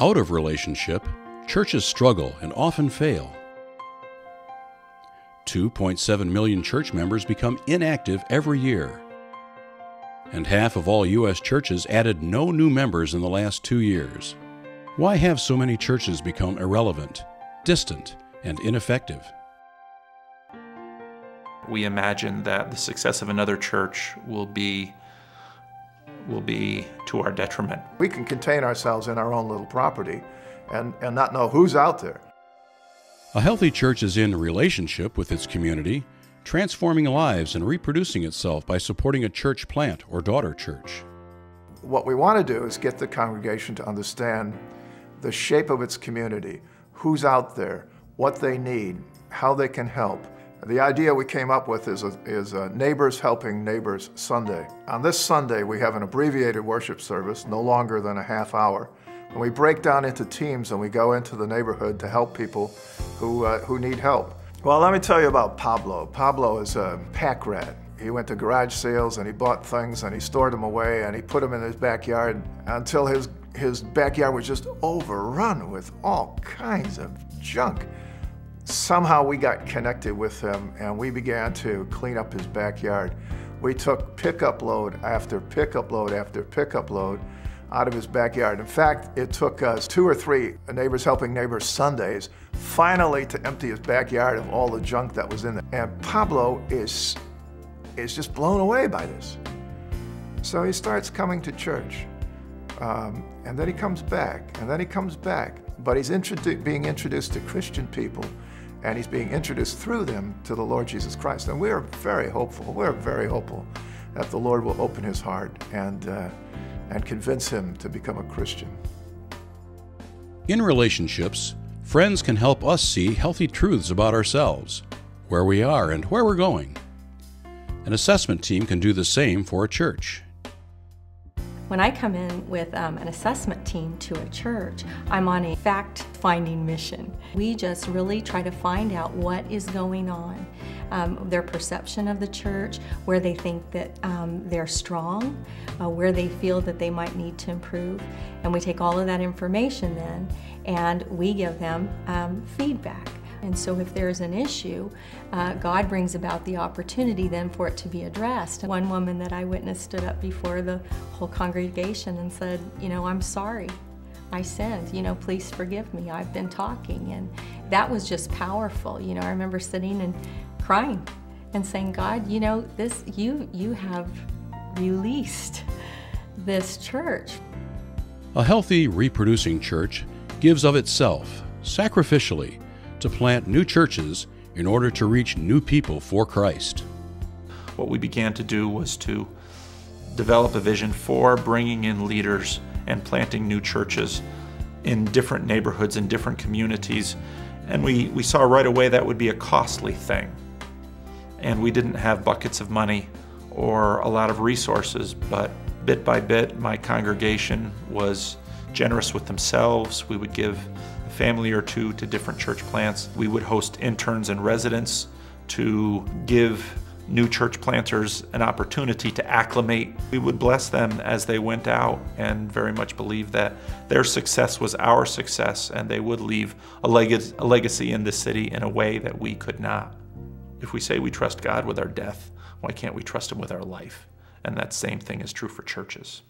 Out of relationship, churches struggle and often fail. 2.7 million church members become inactive every year. And half of all U.S. churches added no new members in the last two years. Why have so many churches become irrelevant, distant, and ineffective? We imagine that the success of another church will be will be to our detriment. We can contain ourselves in our own little property and, and not know who's out there. A healthy church is in relationship with its community, transforming lives and reproducing itself by supporting a church plant or daughter church. What we want to do is get the congregation to understand the shape of its community, who's out there, what they need, how they can help. The idea we came up with is, a, is a Neighbors Helping Neighbors Sunday. On this Sunday, we have an abbreviated worship service, no longer than a half hour. And we break down into teams and we go into the neighborhood to help people who, uh, who need help. Well, let me tell you about Pablo. Pablo is a pack rat. He went to garage sales and he bought things and he stored them away and he put them in his backyard until his, his backyard was just overrun with all kinds of junk. Somehow we got connected with him and we began to clean up his backyard. We took pickup load after pickup load after pickup load out of his backyard. In fact, it took us two or three Neighbors Helping Neighbors Sundays finally to empty his backyard of all the junk that was in there. And Pablo is, is just blown away by this. So he starts coming to church. Um, and then he comes back, and then he comes back. But he's introdu being introduced to Christian people, and he's being introduced through them to the Lord Jesus Christ. And we're very hopeful, we're very hopeful that the Lord will open his heart and uh, and convince him to become a Christian. In relationships, friends can help us see healthy truths about ourselves, where we are, and where we're going. An assessment team can do the same for a church. When I come in with um, an assessment team to a church, I'm on a fact finding mission. We just really try to find out what is going on, um, their perception of the church, where they think that um, they're strong, uh, where they feel that they might need to improve. And we take all of that information then and we give them um, feedback. And so if there's an issue, uh, God brings about the opportunity then for it to be addressed. One woman that I witnessed stood up before the whole congregation and said, you know, I'm sorry. I sinned, you know, please forgive me. I've been talking. And that was just powerful. You know, I remember sitting and crying and saying, God, you know, this, you, you have released this church. A healthy, reproducing church gives of itself, sacrificially, to plant new churches in order to reach new people for Christ. What we began to do was to develop a vision for bringing in leaders and planting new churches in different neighborhoods and different communities. And we, we saw right away that would be a costly thing. And we didn't have buckets of money or a lot of resources, but bit by bit, my congregation was generous with themselves. We would give family or two to different church plants. We would host interns and residents to give new church planters an opportunity to acclimate. We would bless them as they went out and very much believe that their success was our success and they would leave a, leg a legacy in the city in a way that we could not. If we say we trust God with our death, why can't we trust Him with our life? And that same thing is true for churches.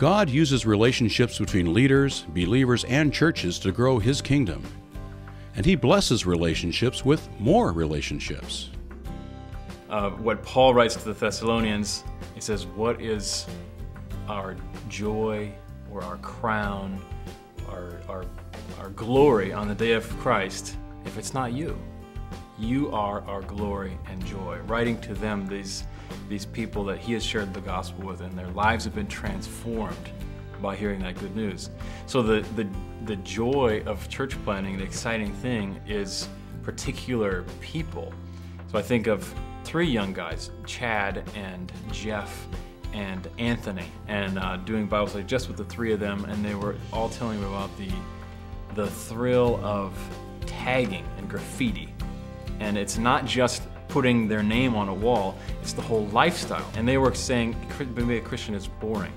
God uses relationships between leaders, believers, and churches to grow His kingdom. And He blesses relationships with more relationships. Uh, what Paul writes to the Thessalonians, he says, What is our joy or our crown, our, our, our glory on the day of Christ if it's not you? You are our glory and joy. Writing to them these, these people that he has shared the gospel with, and their lives have been transformed by hearing that good news. So the, the, the joy of church planting, the exciting thing is particular people. So I think of three young guys, Chad and Jeff and Anthony, and uh, doing Bible study just with the three of them, and they were all telling me about the, the thrill of tagging and graffiti and it's not just putting their name on a wall, it's the whole lifestyle. And they were saying being a Christian is boring.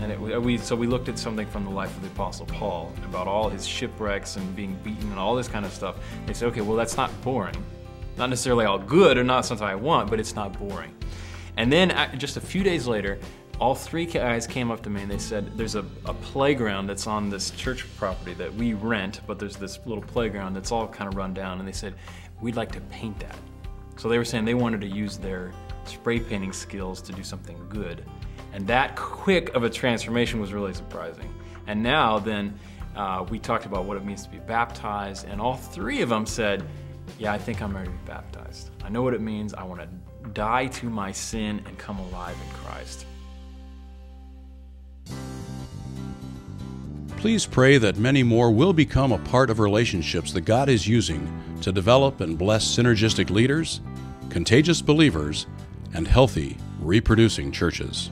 And it, we, so we looked at something from the life of the Apostle Paul about all his shipwrecks and being beaten and all this kind of stuff. They said, okay, well, that's not boring. Not necessarily all good or not something I want, but it's not boring. And then just a few days later, all three guys came up to me and they said, There's a, a, playground that's on this church property that we rent, but there's this little playground that's all kind of run down. And they said, We'd like to paint that. So they were saying they wanted to use their spray painting skills to do something good. And that quick of a transformation was really surprising. And now, then, uh, we talked about what it means to be baptized, and all three of them said, Yeah, I think I'm ready to be baptized. I know what it means. I want to die to my sin and come alive in Christ. Please pray that many more will become a part of relationships that God is using to develop and bless synergistic leaders, contagious believers, and healthy, reproducing churches.